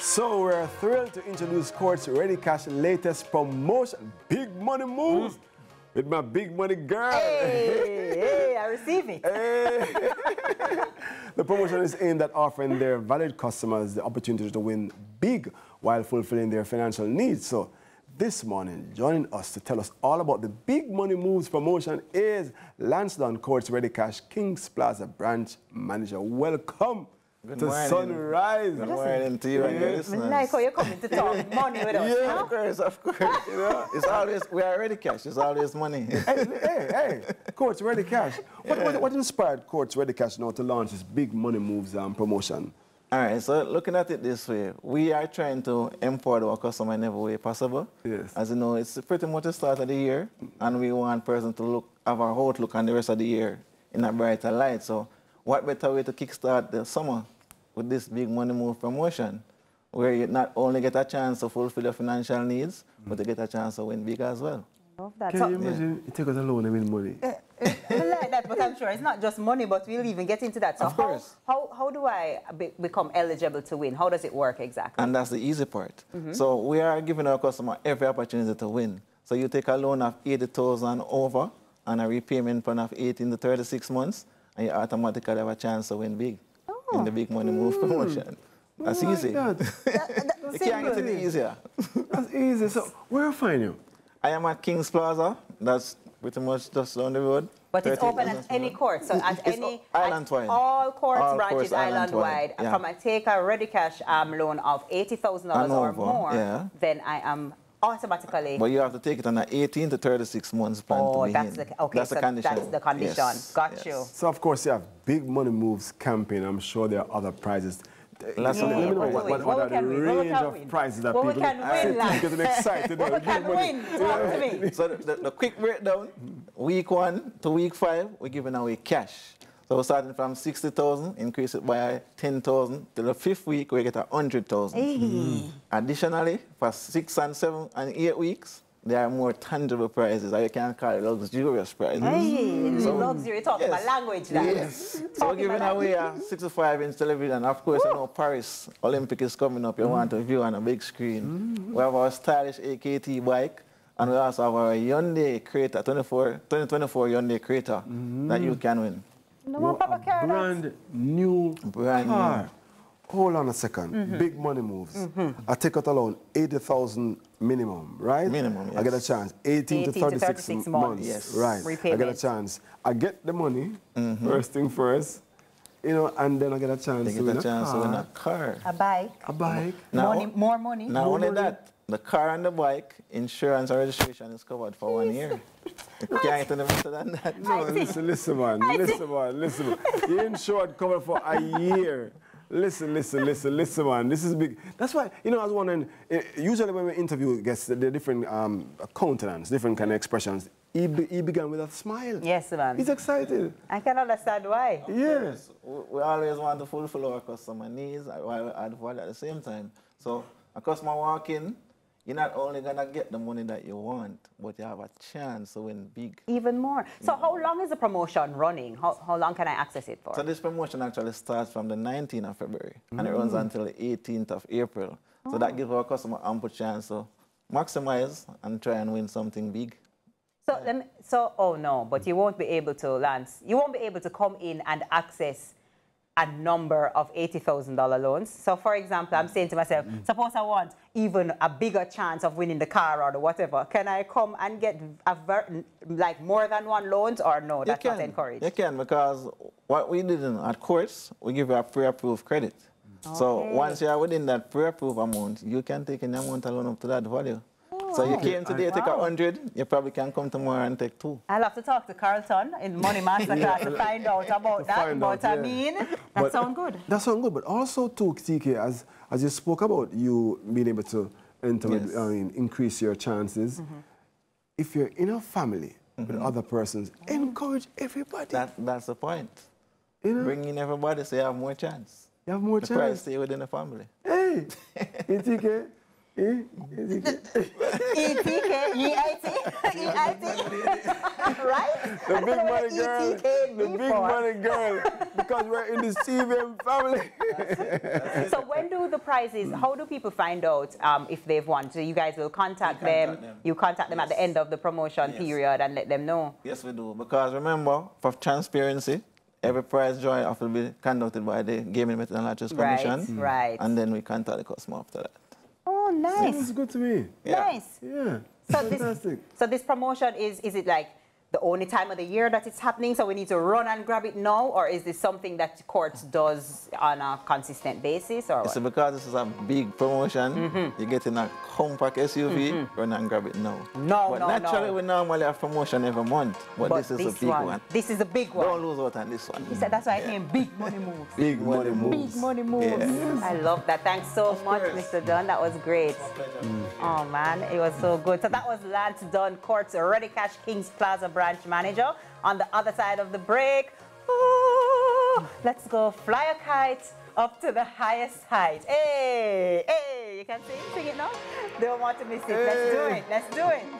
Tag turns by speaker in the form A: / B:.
A: So we're thrilled to introduce Courts Ready Cash latest promotion, Big Money Moves, hmm. with my big money girl.
B: Hey, hey, I receive it.
A: Hey. the promotion is aimed at offering their valued customers the opportunity to win big while fulfilling their financial needs. So this morning, joining us to tell us all about the Big Money Moves promotion is Lance Dunn Courts Ready Cash Kings Plaza branch manager. Welcome
C: Good
A: to
C: morning.
A: Sunrise.
C: Good morning to you and your
B: I
C: listeners.
B: like how you're coming to talk money with us.
A: Yeah.
C: Of course, of course. You know, it's always we are ready cash. It's always money.
A: hey, hey, hey, Courts Ready Cash. What, what, what inspired Courts Ready Cash now to launch this Big Money Moves um, promotion?
C: All right. So looking at it this way, we are trying to empower our customer in every way possible.
A: Yes.
C: As you know, it's pretty much the start of the year, and we want person to look have our outlook on the rest of the year in a brighter light. So, what better way to kickstart the summer with this big money move promotion, where you not only get a chance to fulfill your financial needs, but you get a chance to win big as well.
B: Love that.
A: Can
B: So,
A: you imagine you take out a loan and win money?
B: I like that, but I'm sure it's not just money, but we'll even get into that. So
C: Of course.
B: How, how, how do I be, become eligible to win? How does it work exactly?
C: And that's the easy part.
B: Mm-hmm.
C: So we are giving our customer every opportunity to win. So you take a loan of 80,000 over and a repayment plan of 18 to 36 months, and you automatically have a chance to win big in the big money move promotion. That's
A: Oh my
C: easy.
A: God.
C: You can't get any easier.
A: That's easy. So where you find you?
C: I am at Kings Plaza. That's pretty much just down the road.
B: But it's open at any court. So at
C: It's
B: any
C: island-wide.
B: all courts
C: All
B: branches
C: courts
B: island wide.
C: island-wide, yeah.
B: From I take a ready cash um, loan of eighty thousand dollars or more,
C: yeah.
B: then I am automatically.
C: But you have to take it on an 18 to 36 months plan
B: oh,
C: to be
B: that's
C: in.
B: the okay.
C: That's
B: so
C: the condition.
B: That's the condition.
C: Yes,
B: Got
C: yes.
B: you.
A: So of course you have Big Money Moves campaign. I'm sure there are other prizes.
C: Lots
A: Let
C: of
A: me
C: other
A: know
C: prizes.
A: what, what,
B: What
A: are the
B: can win, what we
A: range of
B: win.
A: prizes that people
B: can win, lads.
A: getting excited.
B: What we can
A: money.
B: win? Talk to me.
C: So the, the, the quick breakdown, week one to week five, we're giving away cash. So starting from 60,000, increase it by 10,000. Till the fifth week, we get a 100,000.
B: Hey. Hmm.
C: Additionally, for six and seven and eight weeks, there are more tangible prizes, or you can call it luxurious prizes.
B: Hey, hmm. luxury. Talk
C: Yes.
B: my language now.
C: Yes. So giving away a 65 inch television. Of course, you know, Paris Olympic is coming up. You hmm. want to view on a big screen. We have our stylish AKT bike. And we also have our Hyundai Creta, 24, 2024 Hyundai Creta that you can win.
B: No more Papa
A: a
B: Carrots.
A: brand new
C: Brand new.
A: car. Hold on a 2nd
B: Mm-hmm.
A: Big money moves. I take out a loan, 80,000 minimum, right?
C: Minimum,
A: I get a chance. 18,
B: 18
A: to
B: to
A: 36,
B: 36
A: months.
B: months.
C: Yes.
A: Right. I get a chance. I get the money,
C: Mm-hmm.
A: first thing first, you know, and then I get a chance
C: You
A: to
C: get
A: win
C: a chance to
A: car,
C: win a car.
B: A bike.
A: a bike.
C: Now-
B: money, more money.
C: Not
A: More
C: only
A: money.
C: that, the car and the bike, insurance and registration is covered for one year. You can't get any that.
A: No, listen, listen, man. Listen, man. Listen, man. You insured cover for a year. Listen, listen, listen, listen, man. This is big. That's why, you know, I was wondering, eh, usually when we interview guests, they're different um, countenance, different kind of expressions, he, be, he began with a smile.
B: Yes, man.
A: He's excited.
B: I can understand why.
A: Yes.
C: We we always want to fulfill our customer needs while we at the same time. So a customer walk in, you're not only gonna get the money that you want, but you have a chance to win big.
B: Even more. So how long is the promotion running? How, how long can I access it for?
C: So this promotion actually starts from the 19th of February and it runs mm. until the 18th of April. So that oh. gives our customer ample chance to maximize and try and win something big.
B: So, me, so, oh no, but you won't be able to, Lance, you won't be able to come in and access a number of $80,000 loans. So, for example, I'm saying to myself, mm. suppose I want even a bigger chance of winning the car or whatever. Can I come and get a ver- like more than one loans or no? That's not encouraged.
C: You can because what we did in, at courts, we give you a pre-approved credit. So
B: Okay.
C: once you are within that pre-approved amount, you can take any amount alone up to that value. So you came today, take a
B: Wow.
C: hundred, you probably can come tomorrow and take two.
B: I'll have to talk to Carlton in Money Masterclass to find out about that.
A: find
B: but
A: out,
B: I
A: yeah.
B: mean, that
A: But
B: sounds good.
A: That sounds good. But also, too, TK, as, as you spoke about you being able to enter, with,
C: Yes.
A: I mean, increase your chances, mm-hmm. if you're in a family with mm-hmm. other persons, mm-hmm. encourage everybody.
C: That, that's the point.
A: you know,
C: Bring in everybody so you have more chance.
A: you have more
C: The price
A: chance.
C: stay within the family.
A: Hey, hey, TK, Eh?
B: ETK, EIT, EIT, right?
A: The
B: I don't
A: big
B: know what
A: money girl.
B: ETK
A: The
B: be
A: big
B: for.
A: money girl. Because we're in the CVM family.
B: So when do the prizes, how do people find out um, if they've won? So you guys will contact,
C: We contact
B: them,
C: them.
B: you contact them at the
C: Yes.
B: end of the promotion
C: Yes.
B: period and let them know.
C: Yes, we do. Because remember, for transparency, every prize drawing have to be conducted by the Gaming Method and Lotteries
B: Right,
C: Commission.
B: right.
C: And then we contact the customer after that.
B: Oh,
A: Sounds good to me.
C: Yeah.
B: nice.
A: Yeah.
B: So this, so this promotion is, is it like the only time of the year that it's happening, so we need to run and grab it now, or is this something that courts does on a consistent basis, or
C: So
B: what?
C: because this is a big promotion,
B: Mm-hmm.
C: you get in a compact SUV, run and grab it now.
B: No,
C: but
B: no,
C: naturally,
B: no.
C: we normally have promotion every month, but,
B: But
C: this is a big one.
B: This is a big one.
C: Don't lose out on this one.
B: He said that's why I came big money moves.
A: Big money moves.
B: Big money moves. I love that. Thanks so much,
C: course.
B: Mr. Dunn. That was great. Oh man, it was so good. So that was Lance Dunn, Courts Ready Cash Kings Plaza branch manager. On the other side of the break, ooh, let's go fly a kite up to the highest height. Hey, hey, you can sing, sing it now. Don't want to miss it. Let's do it. Let's do it.